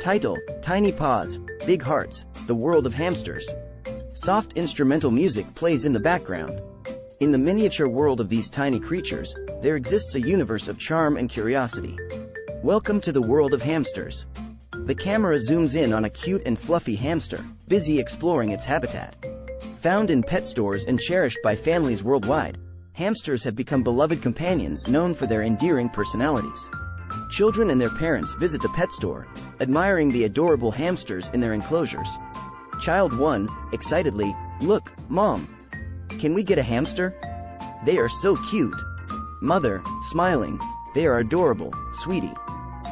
Title, Tiny Paws, Big Hearts, The World of Hamsters. Soft instrumental music plays in the background. In the miniature world of these tiny creatures, there exists a universe of charm and curiosity. Welcome to the world of hamsters. The camera zooms in on a cute and fluffy hamster, busy exploring its habitat. Found in pet stores and cherished by families worldwide, hamsters have become beloved companions known for their endearing personalities. Children and their parents visit the pet store, admiring the adorable hamsters in their enclosures. Child 1, excitedly, Look, Mom! Can we get a hamster? They are so cute. Mother, smiling, They are adorable, sweetie.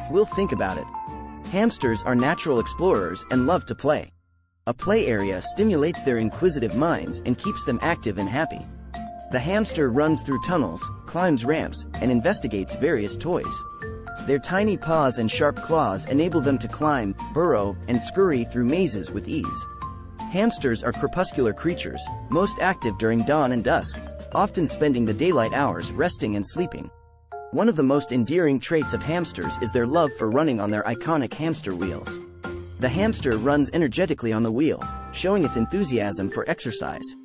We'll think about it. Hamsters are natural explorers and love to play. A play area stimulates their inquisitive minds and keeps them active and happy. The hamster runs through tunnels, climbs ramps, and investigates various toys. Their tiny paws and sharp claws enable them to climb, burrow, and scurry through mazes with ease. Hamsters are crepuscular creatures, most active during dawn and dusk, often spending the daylight hours resting and sleeping. One of the most endearing traits of hamsters is their love for running on their iconic hamster wheels. The hamster runs energetically on the wheel, showing its enthusiasm for exercise.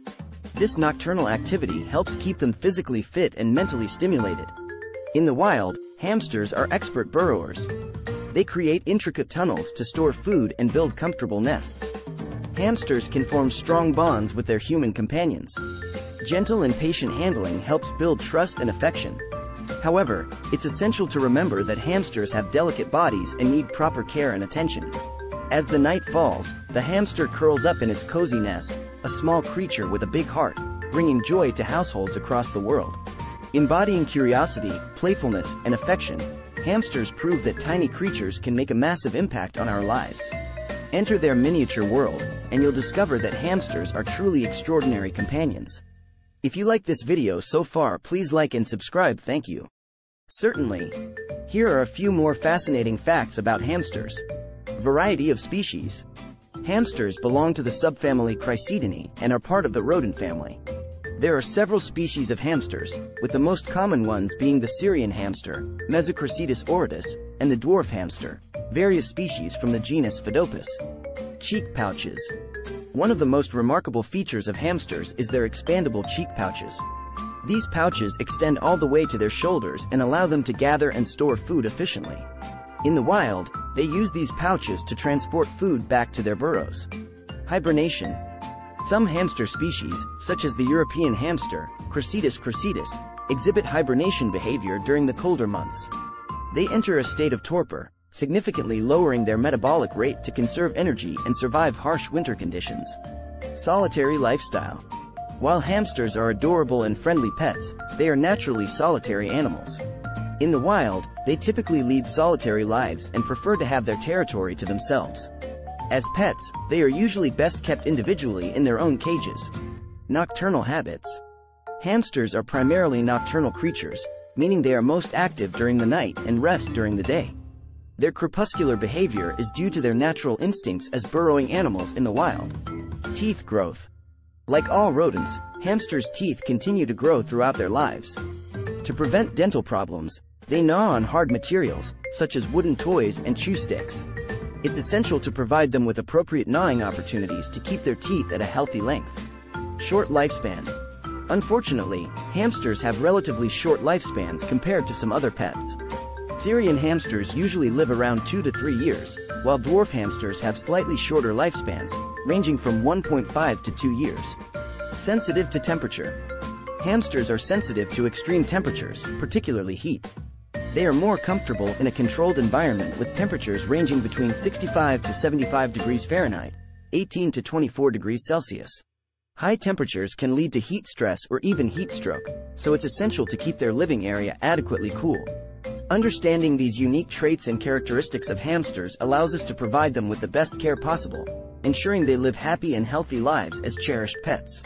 This nocturnal activity helps keep them physically fit and mentally stimulated. In the wild, hamsters are expert burrowers. They create intricate tunnels to store food and build comfortable nests. Hamsters can form strong bonds with their human companions. Gentle and patient handling helps build trust and affection. However, it's essential to remember that hamsters have delicate bodies and need proper care and attention. As the night falls, the hamster curls up in its cozy nest, a small creature with a big heart, bringing joy to households across the world. Embodying curiosity, playfulness, and affection, hamsters prove that tiny creatures can make a massive impact on our lives. Enter their miniature world, and you'll discover that hamsters are truly extraordinary companions. If you like this video so far please like and subscribe thank you. Certainly. Here are a few more fascinating facts about hamsters. Variety of species. Hamsters belong to the subfamily Cricetinae and are part of the rodent family. There are several species of hamsters, with the most common ones being the Syrian hamster, Mesocricetus auratus, and the dwarf hamster, various species from the genus Phodopus. Cheek pouches. One of the most remarkable features of hamsters is their expandable cheek pouches. These pouches extend all the way to their shoulders and allow them to gather and store food efficiently. In the wild, they use these pouches to transport food back to their burrows. Hibernation. Some hamster species, such as the European hamster, Cricetus cricetus, exhibit hibernation behavior during the colder months. They enter a state of torpor, significantly lowering their metabolic rate to conserve energy and survive harsh winter conditions. Solitary lifestyle. While hamsters are adorable and friendly pets, they are naturally solitary animals. In the wild, they typically lead solitary lives and prefer to have their territory to themselves. As pets, they are usually best kept individually in their own cages. Nocturnal habits. Hamsters are primarily nocturnal creatures, meaning they are most active during the night and rest during the day. Their crepuscular behavior is due to their natural instincts as burrowing animals in the wild. Teeth growth. Like all rodents, hamsters' teeth continue to grow throughout their lives. To prevent dental problems, they gnaw on hard materials, such as wooden toys and chew sticks. It's essential to provide them with appropriate gnawing opportunities to keep their teeth at a healthy length. Short lifespan. Unfortunately, hamsters have relatively short lifespans compared to some other pets. Syrian hamsters usually live around 2 to 3 years, while dwarf hamsters have slightly shorter lifespans, ranging from 1.5 to 2 years. Sensitive to temperature. Hamsters are sensitive to extreme temperatures, particularly heat. They are more comfortable in a controlled environment with temperatures ranging between 65 to 75 degrees Fahrenheit, 18 to 24 degrees Celsius. High temperatures can lead to heat stress or even heat stroke, so it's essential to keep their living area adequately cool. Understanding these unique traits and characteristics of hamsters allows us to provide them with the best care possible, ensuring they live happy and healthy lives as cherished pets.